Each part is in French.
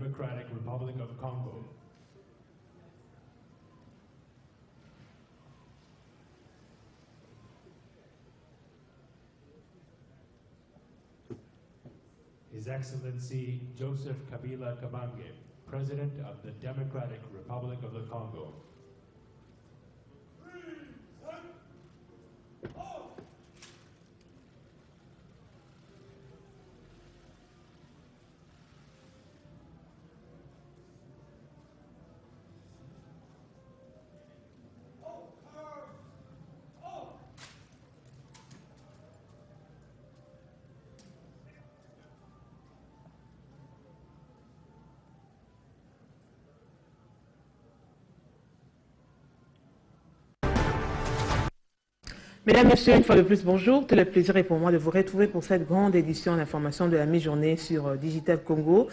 Democratic Republic of Congo. His Excellency Joseph Kabila Kabange, President of the Democratic Republic of the Congo. Mesdames, Messieurs, une fois de plus, bonjour. Tout le plaisir est pour moi de vous retrouver pour cette grande édition d'information de la mi-journée sur euh, Digital Congo.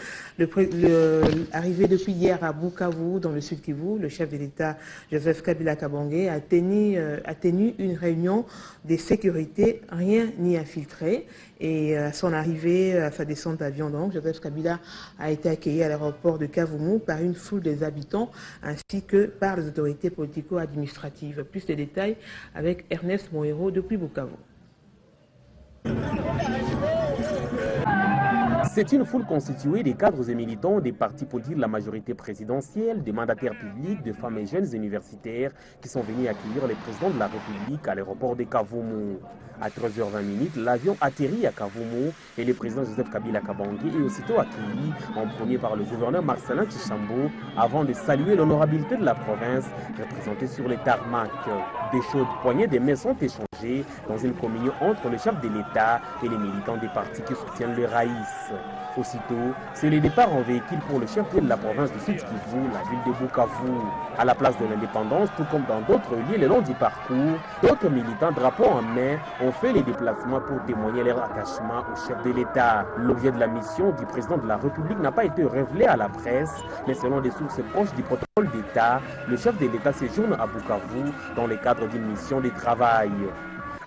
Arrivé depuis hier à Bukavu, dans le sud Kivu, le chef de l'État, Joseph Kabila Kabangé, a tenu, euh, a une réunion de sécurité, rien n'y infiltré. Et à son arrivée, à sa descente d'avion, donc, Joseph Kabila a été accueilli à l'aéroport de Kavumu par une foule des habitants ainsi que par les autorités politico-administratives. Plus de détails avec Ernest Moero depuis Bukavu. C'est une foule constituée des cadres et militants des partis politiques de la majorité présidentielle, des mandataires publics, de femmes et jeunes universitaires qui sont venus accueillir le président de la République à l'aéroport de Kavumu. À 13h20, l'avion atterrit à Kavumu et le président Joseph Kabila Kabangi est aussitôt accueilli en premier par le gouverneur Marcelin Tchishambo avant de saluer l'honorabilité de la province représentée sur les tarmacs. Des chaudes poignées de mains sont échangées dans une communion entre le chef de l'État et les militants des partis qui soutiennent le Raïs. Aussitôt, c'est le départ en véhicule pour le chef de la province du Sud Kivu, la ville de Bukavu. À la place de l'indépendance, tout comme dans d'autres lieux le long du parcours, d'autres militants, drapeaux en main, ont fait les déplacements pour témoigner leur attachement au chef de l'État. L'objet de la mission du président de la République n'a pas été révélé à la presse, mais selon des sources proches du protocole d'État, le chef de l'État séjourne à Bukavu dans le cadre d'une mission de travail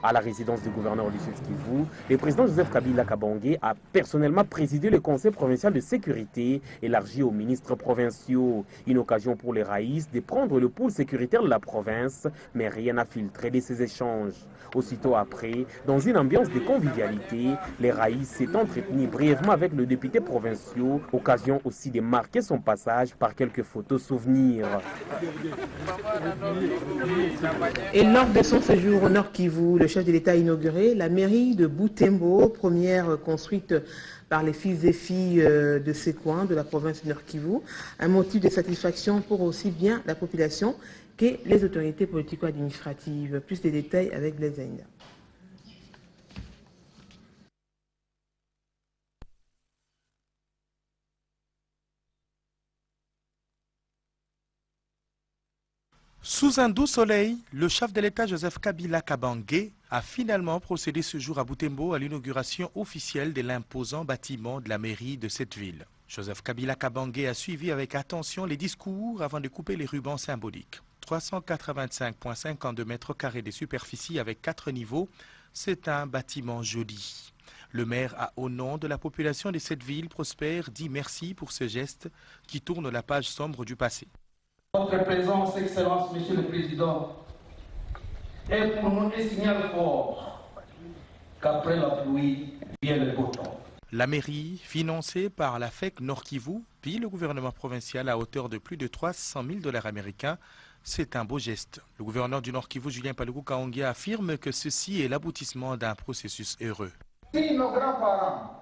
à la résidence du gouverneur du Sud Kivu, le président Joseph Kabila Kabangé a personnellement présidé le Conseil provincial de sécurité élargi aux ministres provinciaux. Une occasion pour les raïs de prendre le pôle sécuritaire de la province, mais rien n'a filtré de ces échanges. Aussitôt après, dans une ambiance de convivialité, les raïs s'est entretenu brièvement avec le député provincial, occasion aussi de marquer son passage par quelques photos souvenirs. Et lors de son séjour au Nord Kivu, le chef de l'État inauguré la mairie de Boutembo, première construite par les fils et filles de ces coins de la province du Nord un motif de satisfaction pour aussi bien la population que les autorités politico-administratives. Plus de détails avec les Indes. Sous un doux soleil, le chef de l'État Joseph Kabila Kabange a finalement procédé ce jour à Boutembo à l'inauguration officielle de l'imposant bâtiment de la mairie de cette ville. Joseph Kabila Kabange a suivi avec attention les discours avant de couper les rubans symboliques. 385,52 mètres carrés de superficie avec quatre niveaux, c'est un bâtiment joli. Le maire a, au nom de la population de cette ville prospère, dit merci pour ce geste qui tourne la page sombre du passé. Votre présence, Excellence, Monsieur le Président, est pour nous un signal fort qu'après la pluie vient le beau temps. La mairie, financée par la FEC Nord Kivu, puis le gouvernement provincial à hauteur de plus de 300 000 dollars américains, c'est un beau geste. Le gouverneur du Nord Kivu, Julien Paluku Kaongia, affirme que ceci est l'aboutissement d'un processus heureux. Si nos grands-parents,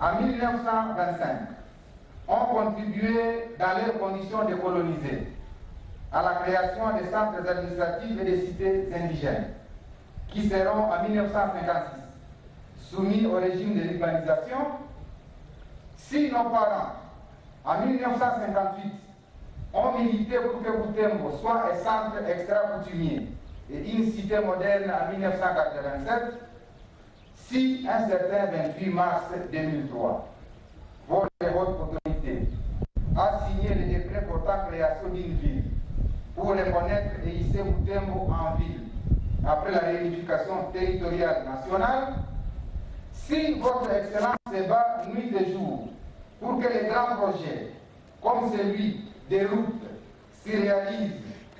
en 1925, ont contribué dans leurs conditions de coloniser à la création des centres administratifs et des cités indigènes, qui seront en 1956 soumis au régime de l'urbanisation, si nos parents, en 1958, ont milité pour que Boutembo soit un centre extra-coutumier et une cité moderne en 1987, si un certain 28 mars 2003, votre autorité a signé le décret portant création d'une ville pour reconnaître et hisser Boutembo en ville. Après la réunification territoriale nationale, si votre Excellence se bat nuit et jour pour que les grands projets comme celui des routes se réalise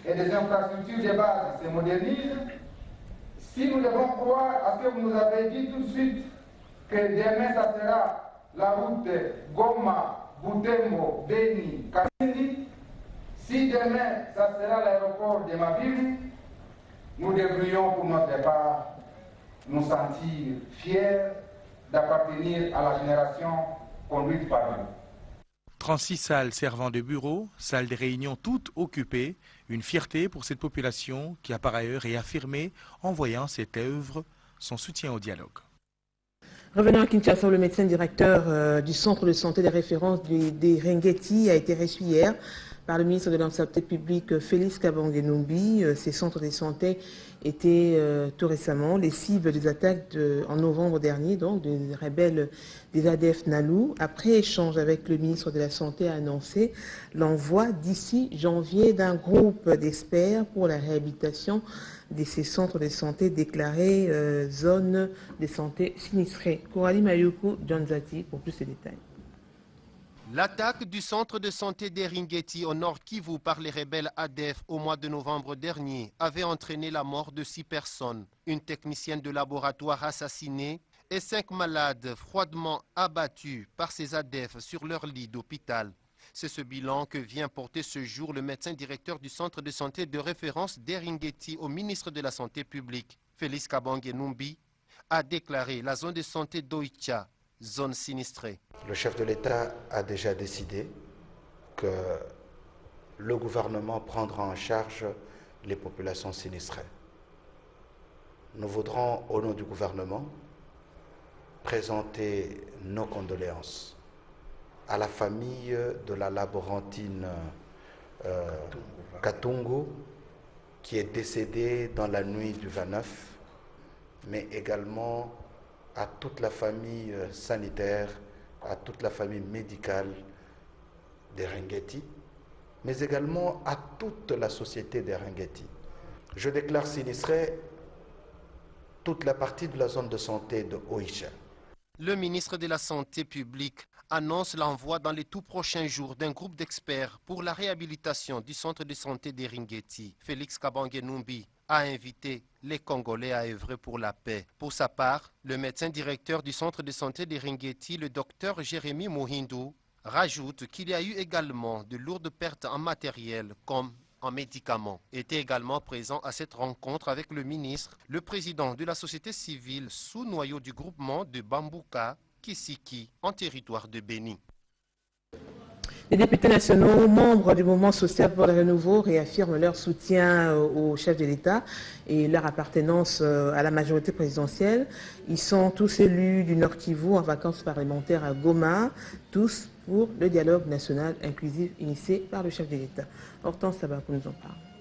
et des infrastructures de base se modernisent, si nous devons croire à ce que vous nous avez dit tout de suite, que demain ça sera la route Goma, Butembo, Beni, Kasindi, si demain ça sera l'aéroport de ma ville, nous devrions pour notre part nous sentir fiers d'appartenir à la génération conduite par nous. 36 salles servant de bureaux, salles de réunion toutes occupées, une fierté pour cette population qui a par ailleurs réaffirmé, en voyant cette œuvre, son soutien au dialogue. Revenons à Kinshasa, le médecin directeur euh, du centre de santé des références des, des a été reçu hier par le ministre de la Santé publique Félix Kabangenumbi. Euh, ces centres de santé étaient euh, tout récemment les cibles des attaques en novembre dernier, donc des rebelles des ADF Nalou. Après échange avec le ministre de la Santé, a annoncé l'envoi d'ici janvier d'un groupe d'experts pour la réhabilitation de ces centres de santé déclarés euh, zones de santé sinistrées. Coralie Mayuku, John pour plus de détails. L'attaque du centre de santé d'Eringeti au nord Kivu par les rebelles ADF au mois de novembre dernier avait entraîné la mort de six personnes, une technicienne de laboratoire assassinée et cinq malades froidement abattus par ces ADF sur leur lit d'hôpital. C'est ce bilan que vient porter ce jour le médecin directeur du centre de santé de référence d'Eringeti au ministre de la Santé publique. Félix Kabange Numbi a déclaré la zone de santé d'Oicha zone sinistrée. Le chef de l'État a déjà décidé que le gouvernement prendra en charge les populations sinistrées. Nous voudrons, au nom du gouvernement, présenter nos condoléances à la famille de la laborantine euh, qui est décédée dans la nuit du 29, mais également à toute la famille sanitaire, à toute la famille médicale des mais également à toute la société des. Je déclare sinistré toute la partie de la zone de santé de Oisha. Le ministre de la Santé publique annonce l'envoi dans les tout prochains jours d'un groupe d'experts pour la réhabilitation du centre de santé des Ringeti. Félix Kabangenumbi a invité les Congolais à œuvrer pour la paix. Pour sa part, le médecin directeur du centre de santé des Ringeti, le docteur Jérémy Mohindu, rajoute qu'il y a eu également de lourdes pertes en matériel comme en médicaments. Était également présent à cette rencontre avec le ministre, le président de la société civile sous noyau du groupement de Bambouka, Kisiki, en territoire de Béni. Les députés nationaux, membres du mouvement social pour le renouveau, réaffirment leur soutien au chef de l'État et leur appartenance à la majorité présidentielle. Ils sont tous élus du Nord Kivu en vacances parlementaires à Goma, tous pour le dialogue national inclusif initié par le chef de l'État. Hortense Sabakou nous en parle.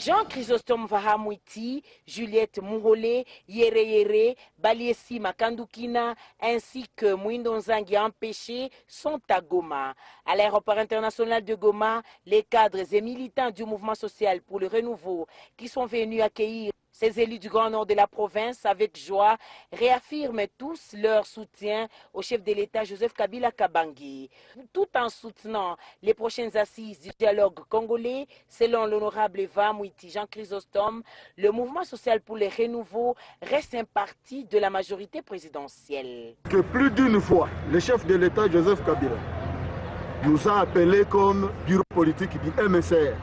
Jean Chrysostome Vahamwiti, Juliette Mourolé, Yere Yere, Baliesi Makandukina ainsi que Mwindo Nzangi empêchés sont à Goma. À l'aéroport international de Goma, les cadres et militants du mouvement social pour le renouveau qui sont venus accueillir ces élus du Grand Nord de la province, avec joie, réaffirment tous leur soutien au chef de l'État Joseph Kabila Kabangi, tout en soutenant les prochaines assises du dialogue congolais. Selon l'honorable Eva Mouiti Jean Chrysostome, le mouvement social pour le renouveau reste un parti de la majorité présidentielle. Que plus d'une fois, le chef de l'État Joseph Kabila nous a appelés comme bureau politique du MSR.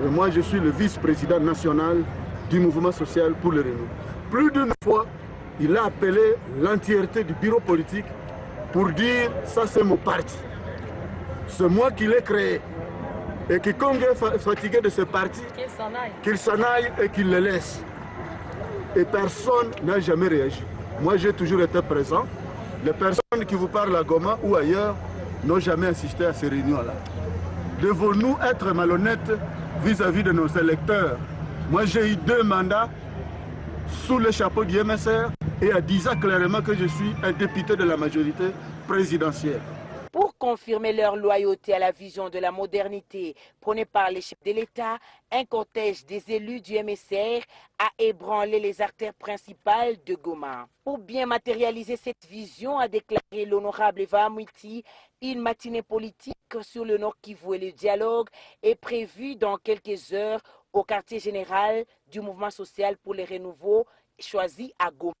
Et moi, je suis le vice-président national du mouvement social pour le renouveau. Plus d'une fois, il a appelé l'entièreté du bureau politique pour dire ça c'est mon parti. C'est moi qui l'ai créé. Et quiconque est fatigué de ce parti, qu'il s'en aille et qu'il le laisse. Et personne n'a jamais réagi. Moi j'ai toujours été présent. Les personnes qui vous parlent à Goma ou ailleurs n'ont jamais assisté à ces réunions-là. Devons-nous être malhonnêtes vis-à-vis -vis de nos électeurs? Moi, j'ai eu deux mandats sous le chapeau du MSR et 10 ans clairement que je suis un député de la majorité présidentielle. Pour confirmer leur loyauté à la vision de la modernité prônée par les chefs de l'État, un cortège des élus du MSR a ébranlé les artères principales de Goma. Pour bien matérialiser cette vision, a déclaré l'honorable Eva Mouiti, une matinée politique sur le Nord Kivu et le dialogue est prévue dans quelques heures au quartier général du mouvement social pour les renouveaux choisi à Goma.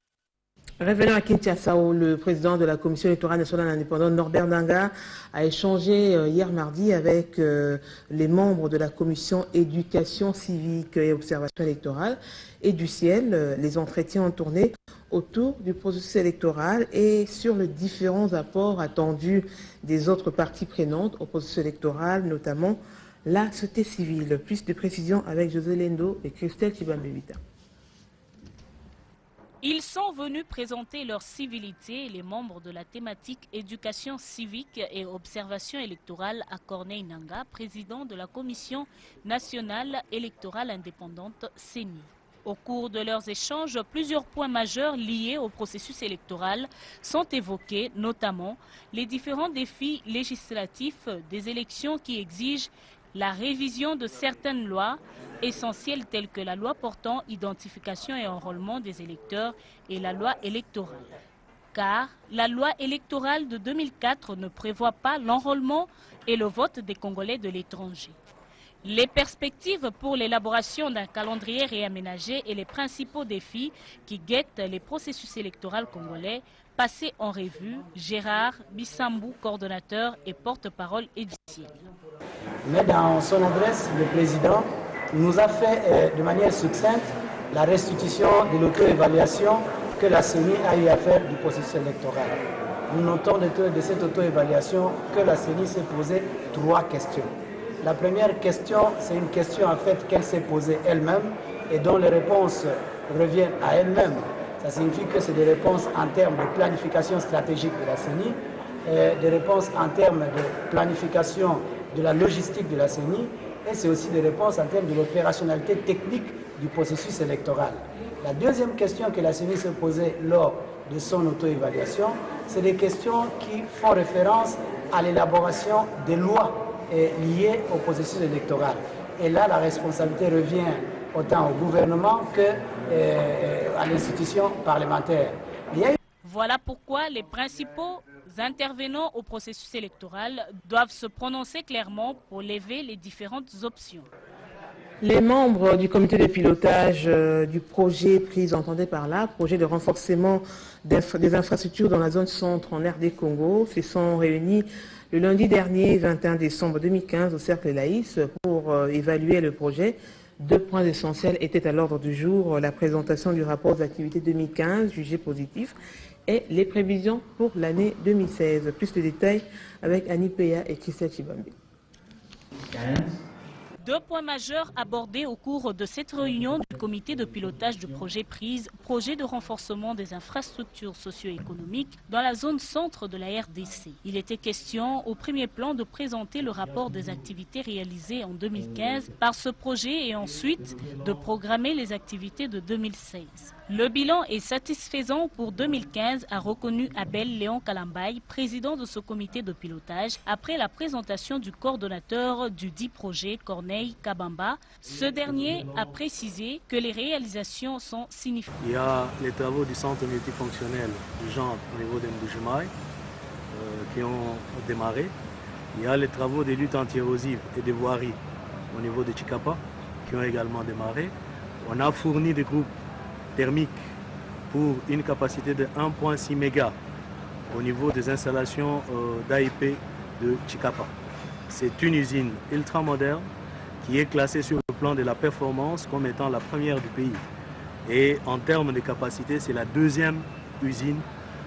Revenons à Kinshasa où le président de la Commission électorale nationale indépendante, Norbert Nanga, a échangé euh, hier mardi avec euh, les membres de la Commission éducation civique et observation électorale et du ciel. Euh, les entretiens ont tourné autour du processus électoral et sur les différents apports attendus des autres parties prenantes au processus électoral, notamment la société civile. Plus de précisions avec José Lendo et Christelle Chibambevita. Ils sont venus présenter leur civilité, les membres de la thématique éducation civique et observation électorale à Corneille Nanga, président de la Commission nationale électorale indépendante CENI. Au cours de leurs échanges, plusieurs points majeurs liés au processus électoral sont évoqués, notamment les différents défis législatifs des élections qui exigent la révision de certaines lois essentielles telles que la loi portant identification et enrôlement des électeurs et la loi électorale. Car la loi électorale de 2004 ne prévoit pas l'enrôlement et le vote des Congolais de l'étranger. Les perspectives pour l'élaboration d'un calendrier réaménagé et les principaux défis qui guettent les processus électoraux congolais passés en revue, Gérard Bissambou, coordonnateur et porte-parole édition. Mais dans son adresse, le président nous a fait euh, de manière succincte la restitution de l'auto-évaluation que la CENI a eu à faire du processus électoral. Nous notons de, cette auto-évaluation que la CENI s'est posé trois questions. La première question, c'est une question en fait qu'elle s'est posée elle-même et dont les réponses reviennent à elle-même. Ça signifie que c'est des réponses en termes de planification stratégique de la CENI, et des réponses en termes de planification de la logistique de la CENI et c'est aussi des réponses en termes de l'opérationnalité technique du processus électoral. La deuxième question que la CENI s'est posée lors de son auto-évaluation, c'est des questions qui font référence à l'élaboration des lois liées au processus électoral. Et là, la responsabilité revient autant au gouvernement qu'à euh, l'institution parlementaire. Voilà pourquoi les principaux intervenants au processus électoral doivent se prononcer clairement pour lever les différentes options. Les membres du comité de pilotage euh, du projet pris, entendez par là, projet de renforcement des infrastructures dans la zone centre en RD Congo, se sont réunis le lundi dernier, 21 décembre 2015, au Cercle Laïs pour euh, évaluer le projet. Deux points essentiels étaient à l'ordre du jour, la présentation du rapport d'activité 2015 jugé positif et les prévisions pour l'année 2016. Plus de détails avec Annie Peya et Christelle Chibambi. Deux points majeurs abordés au cours de cette réunion du comité de pilotage du projet PRISE, projet de renforcement des infrastructures socio-économiques dans la zone centre de la RDC. Il était question au premier plan de présenter le rapport des activités réalisées en 2015 par ce projet et ensuite de programmer les activités de 2016. Le bilan est satisfaisant pour 2015, a reconnu Abel Léon Kalambay, président de ce comité de pilotage, après la présentation du coordonnateur du dit projet, Corneille Kabamba. Ce dernier a précisé que les réalisations sont significatives. Il y a les travaux du centre multifonctionnel du genre au niveau d'Mboujumaï euh, qui ont démarré. Il y a les travaux des luttes anti-érosives et des voiries au niveau de Chikapa qui ont également démarré. On a fourni des groupes thermique pour une capacité de 1.6 mégas au niveau des installations euh, d'AIP de Chikapa. C'est une usine ultra moderne qui est classée sur le plan de la performance comme étant la première du pays. Et en termes de capacité, c'est la deuxième usine